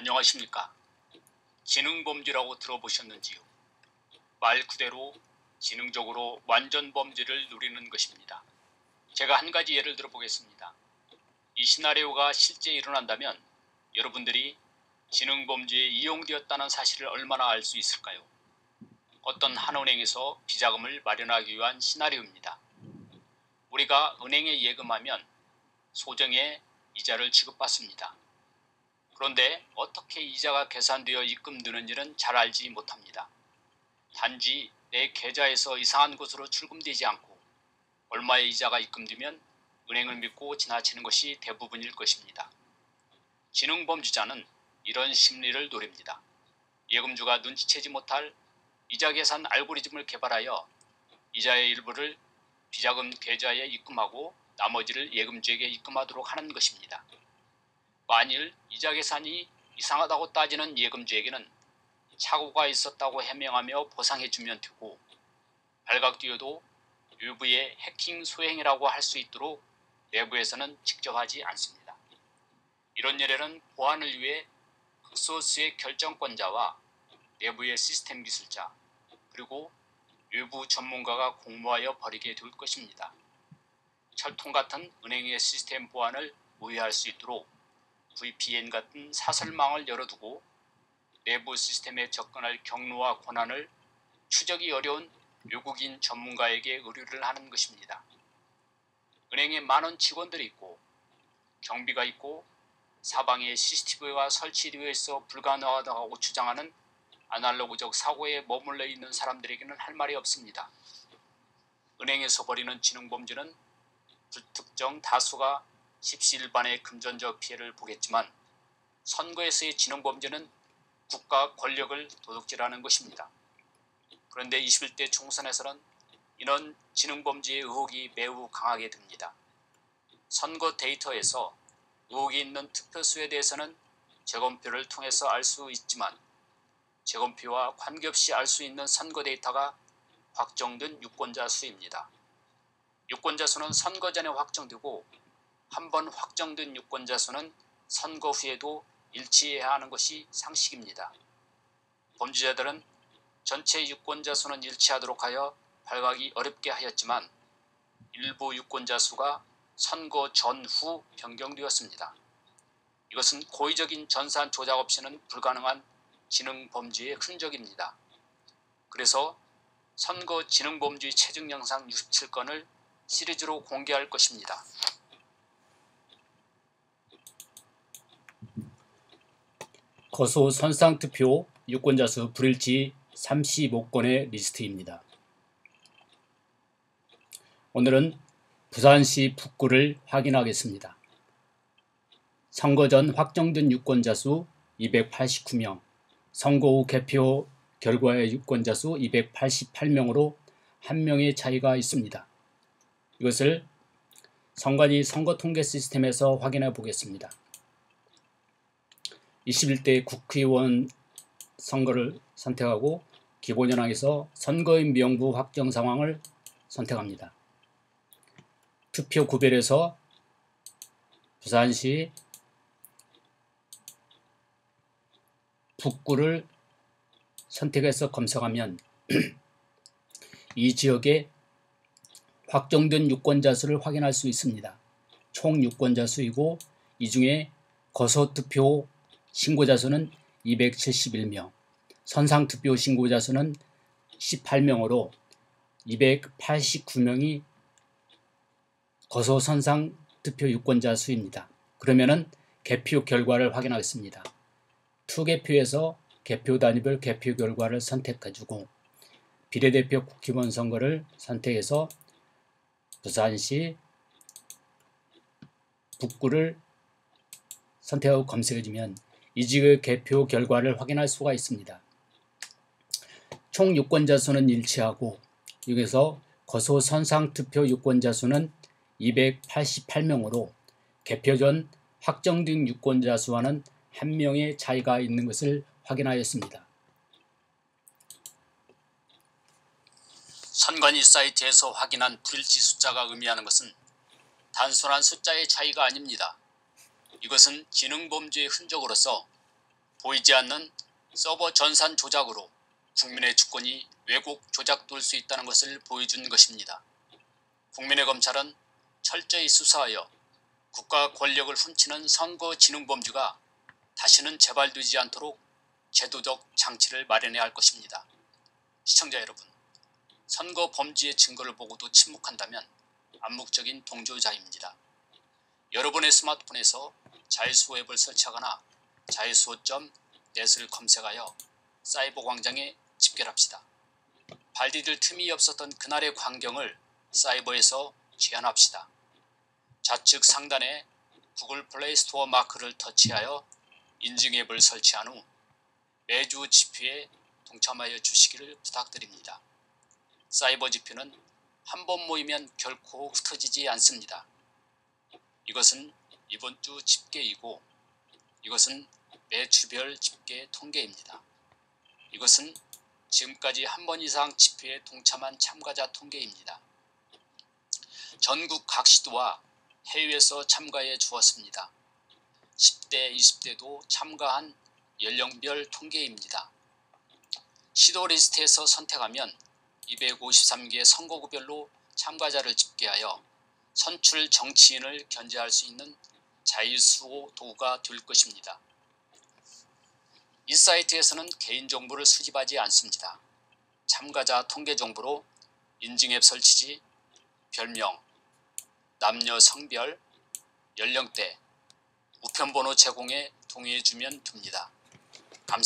안녕하십니까. 지능범죄라고 들어보셨는지요? 말 그대로 지능적으로 완전 범죄를 누리는 것입니다. 제가 한 가지 예를 들어보겠습니다. 이 시나리오가 실제 일어난다면 여러분들이 지능범죄에 이용되었다는 사실을 얼마나 알 수 있을까요? 어떤 한 은행에서 비자금을 마련하기 위한 시나리오입니다. 우리가 은행에 예금하면 소정의 이자를 지급받습니다. 그런데 어떻게 이자가 계산되어 입금되는지는 잘 알지 못합니다. 단지 내 계좌에서 이상한 곳으로 출금되지 않고 얼마의 이자가 입금되면 은행을 믿고 지나치는 것이 대부분일 것입니다. 지능범죄자는 이런 심리를 노립니다. 예금주가 눈치채지 못할 이자 계산 알고리즘을 개발하여 이자의 일부를 비자금 계좌에 입금하고 나머지를 예금주에게 입금하도록 하는 것입니다. 만일 이자 계산이 이상하다고 따지는 예금주에게는 착오가 있었다고 해명하며 보상해주면 되고 발각되어도 일부의 해킹 소행이라고 할 수 있도록 내부에서는 직접 하지 않습니다. 이런 예례는 보안을 위해 극소수의 결정권자와 내부의 시스템 기술자 그리고 일부 전문가가 공모하여 벌이게 될 것입니다. 철통 같은 은행의 시스템 보안을 우회할 수 있도록 VPN 같은 사설망을 열어두고 내부 시스템에 접근할 경로와 권한을 추적이 어려운 외국인 전문가에게 의뢰를 하는 것입니다. 은행에 많은 직원들이 있고 경비가 있고 사방에 CCTV가 설치되어 있어 불가능하다고 주장하는 아날로그적 사고에 머물러 있는 사람들에게는 할 말이 없습니다. 은행에서 벌이는 지능범죄는 불특정 다수가 십시일반의 금전적 피해를 보겠지만 선거에서의 지능범죄는 국가 권력을 도둑질하는 것입니다. 그런데 21대 총선에서는 이런 지능범죄의 의혹이 매우 강하게 듭니다. 선거 데이터에서 의혹이 있는 투표수에 대해서는 재검표를 통해서 알 수 있지만 재검표와 관계없이 알 수 있는 선거 데이터가 확정된 유권자 수입니다. 유권자 수는 선거 전에 확정되고 한 번 확정된 유권자 수는 선거 후에도 일치해야 하는 것이 상식입니다. 범죄자들은 전체 유권자 수는 일치하도록 하여 발각이 어렵게 하였지만 일부 유권자 수가 선거 전후 변경되었습니다. 이것은 고의적인 전산 조작 없이는 불가능한 지능 범죄의 흔적입니다. 그래서 선거 지능 범죄 체증 영상 67건을 시리즈로 공개할 것입니다. 거소 선상투표 유권자 수 불일치 35건의 리스트입니다. 오늘은 부산시 북구를 확인하겠습니다. 선거 전 확정된 유권자 수 289명, 선거 후 개표 결과의 유권자 수 288명으로 한 명의 차이가 있습니다. 이것을 선관위 선거통계 시스템에서 확인해 보겠습니다. 21대 국회의원 선거를 선택하고 기본현황에서 선거인 명부 확정 상황을 선택합니다. 투표 구별에서 부산시 북구를 선택해서 검색하면 이 지역의 확정된 유권자 수를 확인할 수 있습니다. 총 유권자 수이고 이 중에 거소투표 신고자 수는 271명, 선상투표 신고자 수는 18명으로 289명이 거소 선상 투표 유권자 수입니다. 그러면은 개표 결과를 확인하겠습니다. 투개표에서 개표 단위별 개표 결과를 선택해주고 비례대표 국회의원 선거를 선택해서 부산시 북구를 선택하고 검색해주면 이 지역의 개표 결과를 확인할 수가 있습니다. 총 유권자 수는 일치하고 여기서 거소 선상 투표 유권자 수는 288명으로 개표 전 확정된 유권자 수와는 한 명의 차이가 있는 것을 확인하였습니다. 선관위 사이트에서 확인한 불일치 숫자가 의미하는 것은 단순한 숫자의 차이가 아닙니다. 이것은 지능범죄의 흔적으로서 보이지 않는 서버 전산 조작으로 국민의 주권이 왜곡 조작될 수 있다는 것을 보여준 것입니다. 국민의 검찰은 철저히 수사하여 국가 권력을 훔치는 선거 진흥 범죄가 다시는 재발되지 않도록 제도적 장치를 마련해야 할 것입니다. 시청자 여러분, 선거 범죄의 증거를 보고도 침묵한다면 암묵적인 동조자입니다. 여러분의 스마트폰에서 자유수호 앱을 설치하거나 자유수호.net을 검색하여 사이버 광장에 집결합시다. 발 디딜 틈이 없었던 그날의 광경을 사이버에서 재현합시다. 좌측 상단에 구글 플레이 스토어 마크를 터치하여 인증 앱을 설치한 후 매주 집회에 동참하여 주시기를 부탁드립니다. 사이버 집회는 한 번 모이면 결코 흩어지지 않습니다. 이것은 이번 주 집계이고 이것은 매주별 집계 통계입니다. 이것은 지금까지 한 번 이상 집회에 동참한 참가자 통계입니다. 전국 각 시도와 해외에서 참가해 주었습니다. 10대, 20대도 참가한 연령별 통계입니다. 시도 리스트에서 선택하면 253개 선거구별로 참가자를 집계하여 선출 정치인을 견제할 수 있는 자유수호 도구가 될 것입니다. 이 사이트에서는 개인정보를 수집하지 않습니다. 참가자 통계 정보로 인증앱 설치지, 별명, 남녀 성별, 연령대, 우편번호 제공에 동의해 주면 됩니다. 감사합니다.